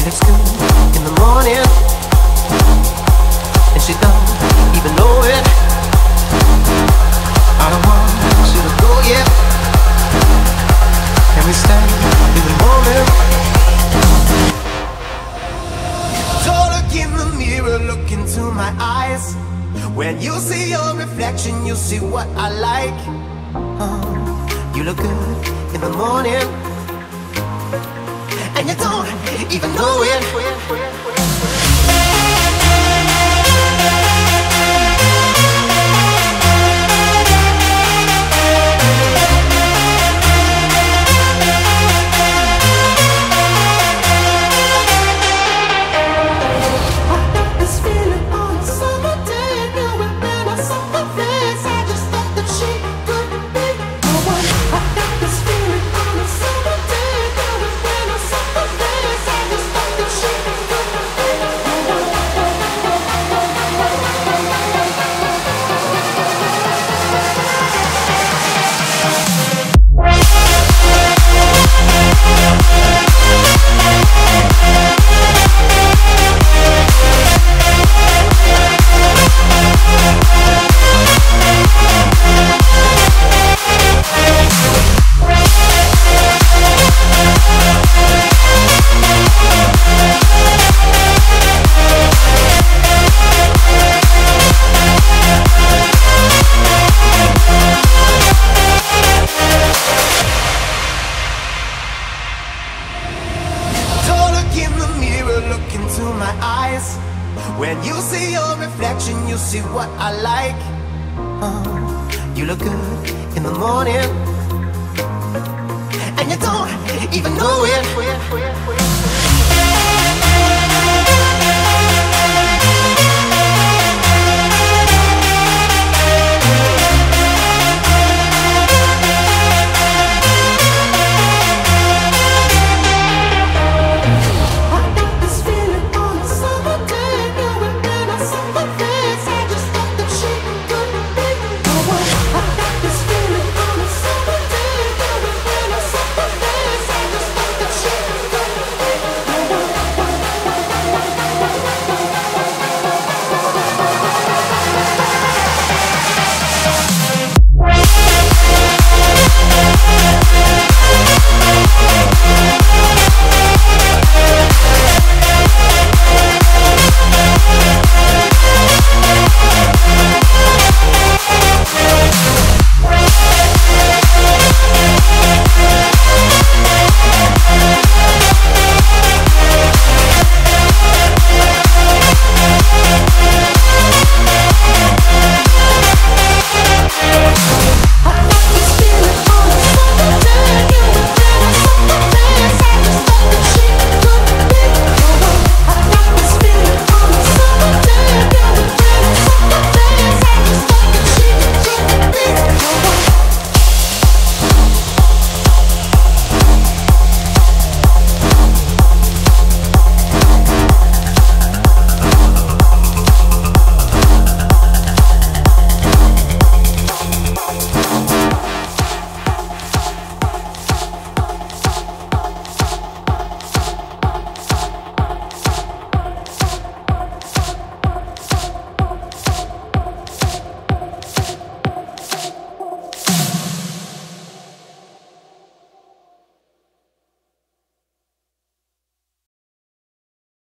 She looks good in the morning, and she don't even know it. I don't want you to go yet. Can we stay in the? Don't look in the mirror, look into my eyes. When you see your reflection, you see what I like. Oh, you look good in the morning, even know it. Look into my eyes. When you see your reflection, you see what I like. Oh, you look good in the morning, and you don't even know it.